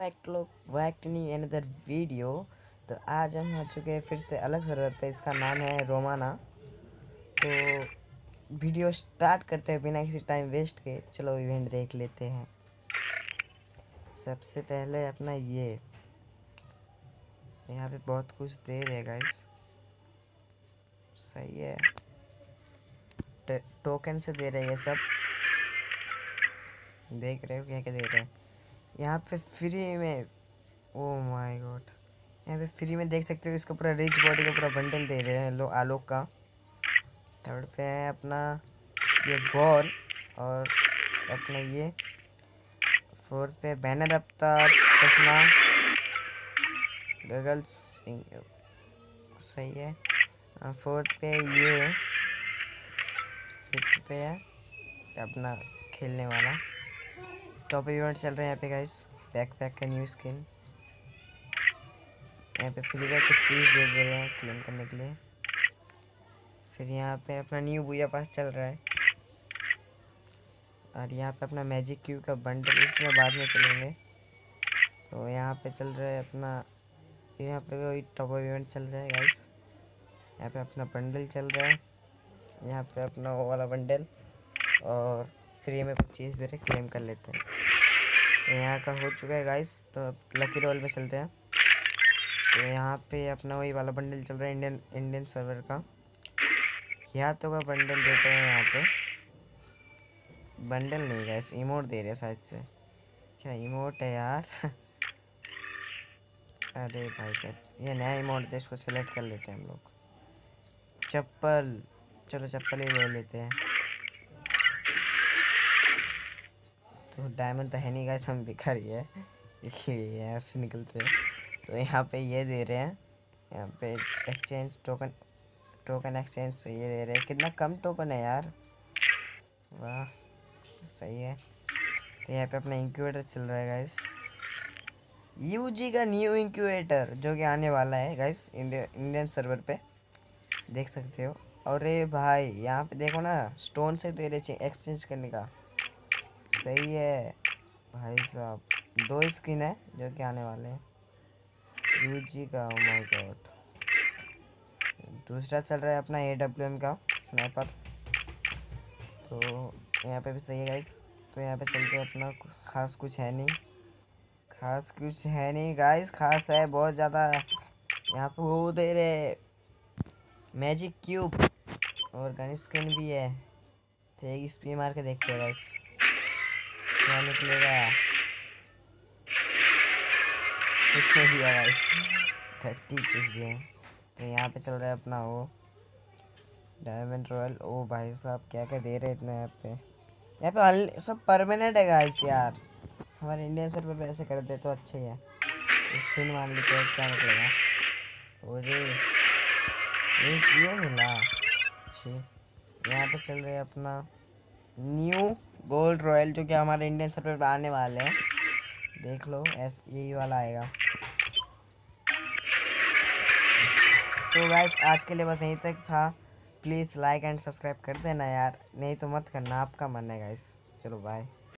Back लोग back new another video तो आज हम आ चुके हैं फिर से अलग सर्वर पे। इसका नाम है रोमाना। तो वीडियो स्टार्ट करते हैं बिना किसी टाइम वेस्ट के। चलो इवेंट देख लेते हैं। सबसे पहले अपना ये। यहाँ पे बहुत कुछ दे रहे गाइस सही है। टोकन से दे रहे हैं सब। देख रहे हो क्या क्या दे रहे हैं। यहाँ पे फ्री में ओ माय गॉड यहाँ पे फ्री में देख सकते हो इसका पूरा रिच बॉडी का पूरा बंडल दे रहे हैं लोग आलोक का। थर्ड पे है अपना ये बॉल और अपना ये फोर्थ पे बैनर अफ्तार चश्मा गगल्स सही है। फोर्थ पे ये फिफ्थ पे है अपना खेलने वाला। टॉप इवेंट चल रहे हैं यहाँ पे गाइस बैक पैक का न्यू स्किन यहाँ पे फ्री का कुछ चीज़ दे दे रहे हैं क्लेम करने के लिए. फिर यहाँ पे अपना न्यू बुया पास चल रहा है. और यहाँ पे अपना मैजिक क्यू का बंडल इसमें बाद में चलेंगे. तो यहाँ पे चल रहा है अपना, यहाँ पे वही टॉप इवेंट चल रहा है गाइस यहाँ पे अपना बंडल चल रहा है. यहाँ पे अपना वो वाला बंडल और फ्री में दे रहे क्लेम कर लेते हैं। यहाँ का हो चुका है गाइस तो लकी रोल में चलते हैं। तो यहाँ पे अपना वही वाला बंडल चल रहा है इंडियन इंडियन सर्वर का। यहाँ तो का बंडल देते हैं यहाँ पे। बंडल नहीं गाइस इमोट दे रहे शायद से। क्या इमोट है यार? अरे भाई साहब, ये नया इमोट है, इसको सेलेक्ट कर लेते हैं हम लोग। चप्पल, चलो चप्पल ही ले लेते हैं। तो डायमंड तो है नहीं गाइस हम भिखारी है इसलिए यहाँ से निकलते हैं। तो यहाँ पे ये दे रहे हैं। यहाँ पे एक्सचेंज टोकन टोकन एक्सचेंज से ये दे रहे हैं। कितना कम टोकन है यार। वाह, सही है। तो यहाँ पे अपना इंक्यूबेटर चल रहा है गाइस यूजी का न्यू इंक्यूबेटर जो कि आने वाला है गाइस इंडिया इंडियन सर्वर पे। देख सकते हो। ये भाई, यहाँ पे देखो ना स्टोन से दे रहे एक्सचेंज करने का। सही है। भाई साहब, दो स्किन है जो कि आने वाले हैं। यूजी का ओ माय गॉड दूसरा चल रहा है अपना ए डब्ल्यू एम का स्नैपर तो यहाँ पे भी सही है गाइस तो यहाँ पे चलते अपना, खास कुछ है नहीं। खास कुछ है नहीं गाइस खास है, बहुत ज़्यादा। यहाँ पे वो दे रहे मैजिक क्यूब और गन स्किन भी है। तो एक स्पी मार के देखते हैं गाइस क्या निकलेगा। कुछ नहीं दिया गाइस थर्टी कुछ दिए तो यहाँ पे चल रहा है अपना वो डायमंड रॉयल ओ भाई साहब, क्या क्या दे रहे इतने यहाँ पे? यहाँ पे सब परमानेंट है गाइस यार। हमारे इंडियन सर्वर पे ऐसे कर दे तो अच्छा ही है। स्पिन मान हैं क्या निकलेगा? एक ये मिला? यहाँ पे चल रहे हैं अपना न्यू गोल्ड रॉयल जो कि हमारे इंडियन सर्वर पर आने वाले हैं। देख लो एस यही वाला आएगा। तो गाइस आज के लिए बस यहीं तक था। प्लीज़ लाइक एंड सब्सक्राइब कर देना यार। नहीं तो मत करना, आपका मन है गाइस चलो बाय